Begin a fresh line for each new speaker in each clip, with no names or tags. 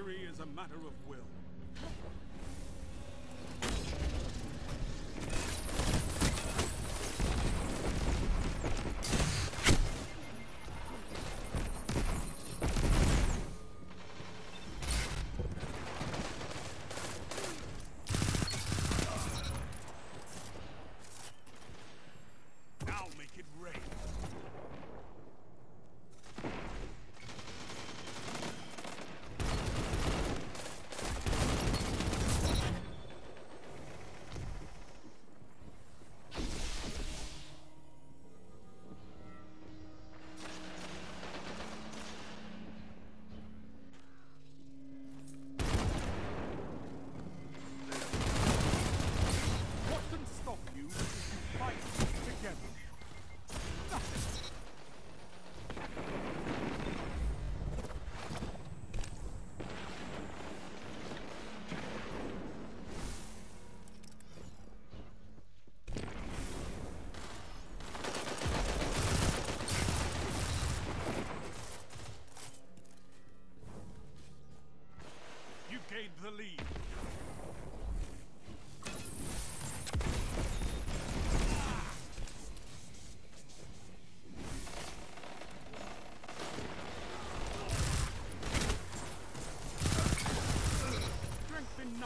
Victory is a matter of will.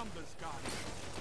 numbers, guys.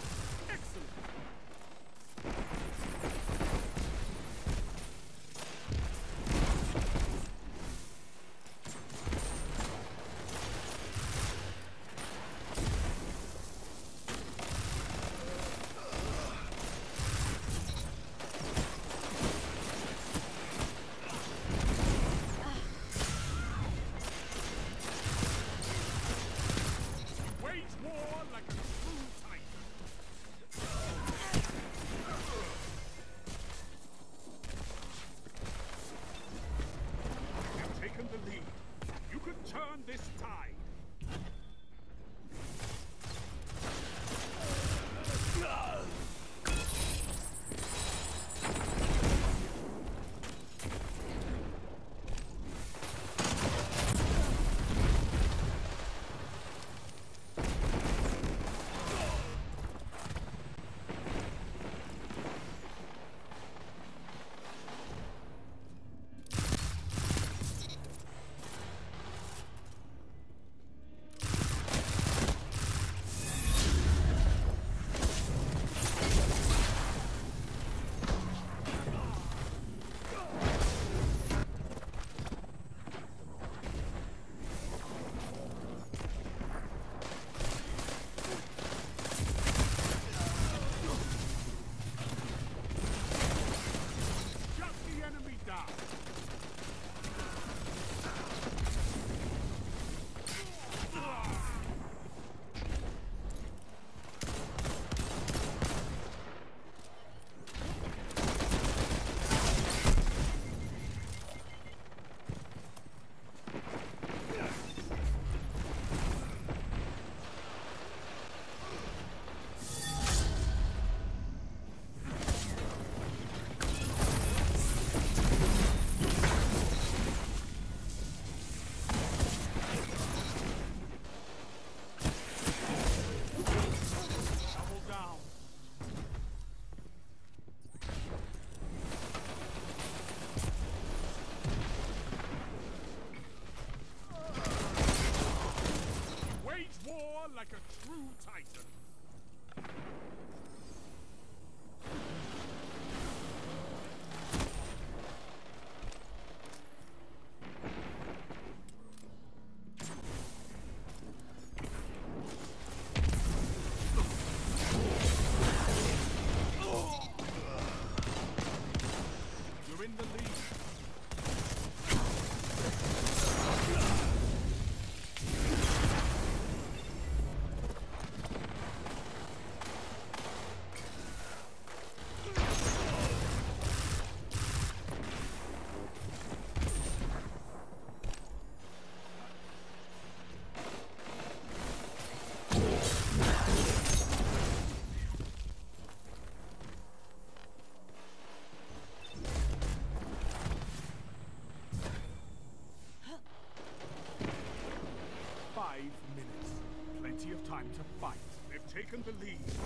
a true titan.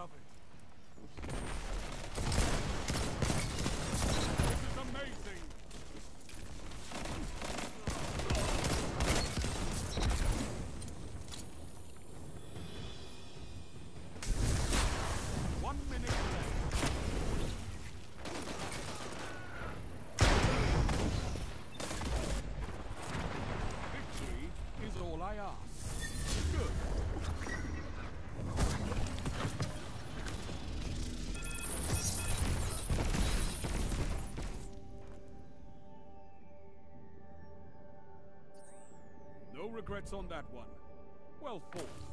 love. No regrets on that one. Well fought.